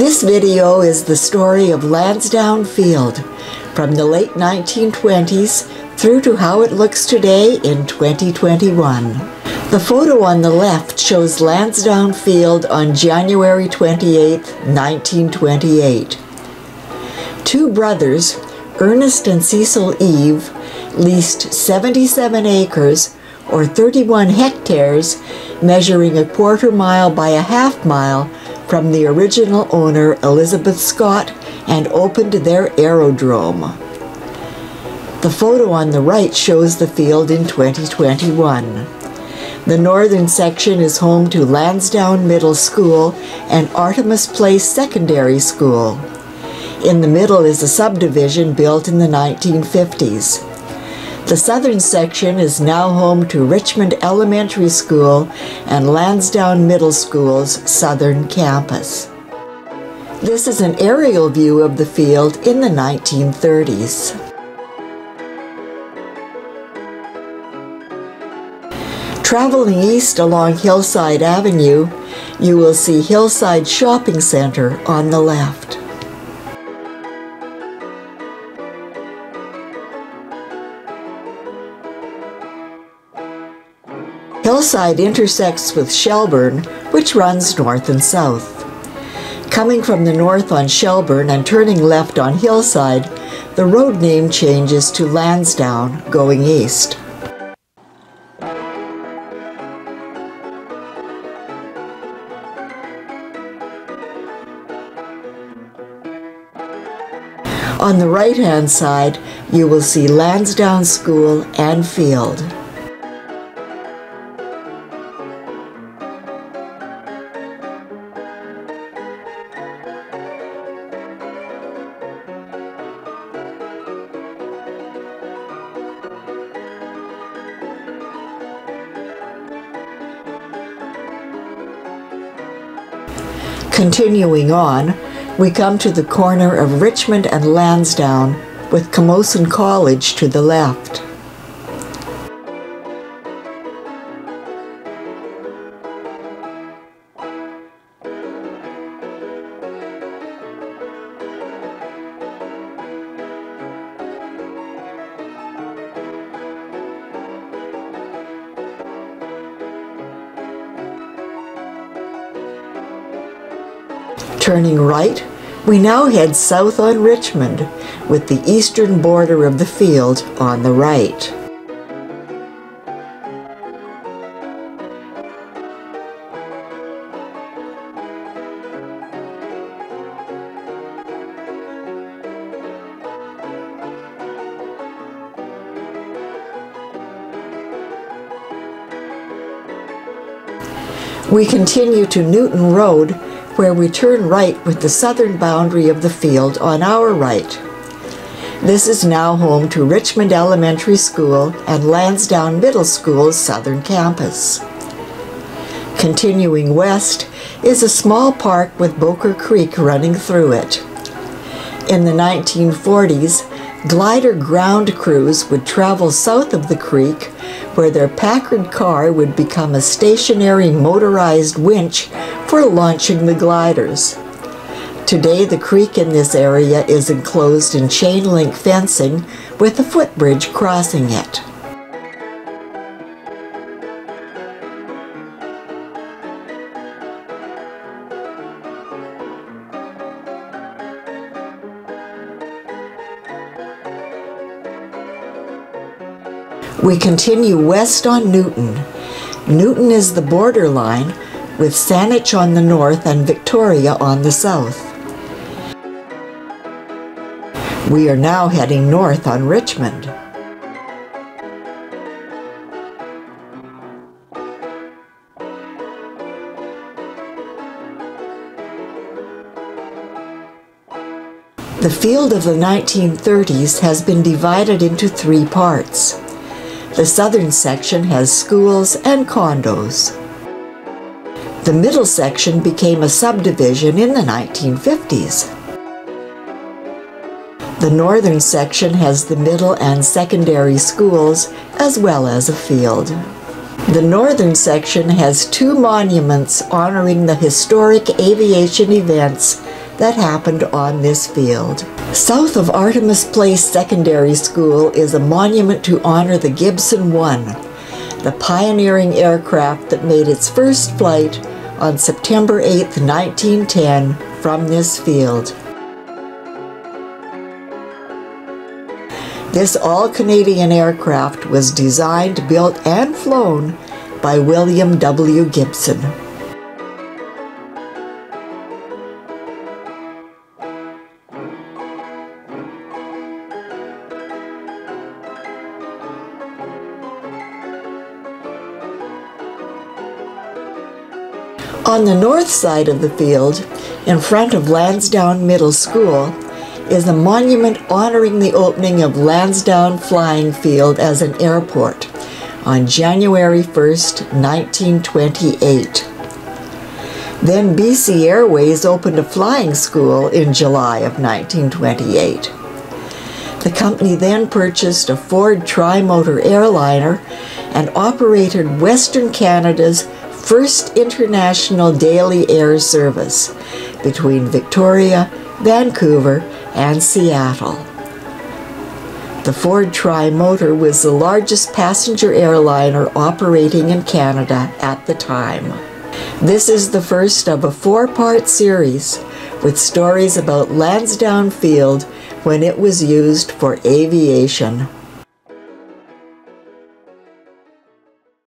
This video is the story of Lansdowne Field from the late 1920s through to how it looks today in 2021. The photo on the left shows Lansdowne Field on January 28, 1928. Two brothers, Ernest and Cecil Eve, leased 77 acres or 31 hectares, measuring a quarter mile by a half mile from the original owner Elizabeth Scott and opened their aerodrome. The photo on the right shows the field in 2021. The northern section is home to Lansdowne Middle School and Artemis Place Secondary School. In the middle is a subdivision built in the 1950s. The southern section is now home to Richmond Elementary School and Lansdowne Middle School's southern campus. This is an aerial view of the field in the 1930s. Traveling east along Hillside Avenue, you will see Hillside Shopping Center on the left. Hillside intersects with Shelbourne, which runs north and south. Coming from the north on Shelbourne and turning left on Hillside, the road name changes to Lansdowne going east. On the right-hand side, you will see Lansdowne School and Field. Continuing on, we come to the corner of Richmond and Lansdowne with Camosun College to the left. Turning right, we now head south on Richmond with the eastern border of the field on the right. We continue to Newton Road where we turn right with the southern boundary of the field on our right. This is now home to Richmond Elementary School and Lansdowne Middle School's southern campus. Continuing west is a small park with Bowker Creek running through it. In the 1940s, glider ground crews would travel south of the creek where their Packard car would become a stationary motorized winch for launching the gliders. Today, the creek in this area is enclosed in chain link fencing with a footbridge crossing it. We continue west on Newton. Newton is the borderline with Saanich on the north and Victoria on the south. We are now heading north on Richmond. The field of the 1930s has been divided into three parts. The southern section has schools and condos. The middle section became a subdivision in the 1950s. The northern section has the middle and secondary schools as well as a field. The northern section has two monuments honoring the historic aviation events that happened on this field. South of Artemis Place Secondary School is a monument to honor the Gibson 1, the pioneering aircraft that made its first flight on September 8, 1910, from this field. This all Canadian aircraft was designed, built, and flown by William W. Gibson. On the north side of the field, in front of Lansdowne Middle School, is a monument honoring the opening of Lansdowne Flying Field as an airport on January 1, 1928. Then BC Airways opened a flying school in July of 1928. The company then purchased a Ford Trimotor airliner and operated Western Canada's first international daily air service between Victoria, Vancouver, and Seattle. The Ford Tri Motor was the largest passenger airliner operating in Canada at the time. This is the first of a four part series with stories about Lansdowne Field when it was used for aviation.